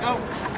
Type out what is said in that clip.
Go.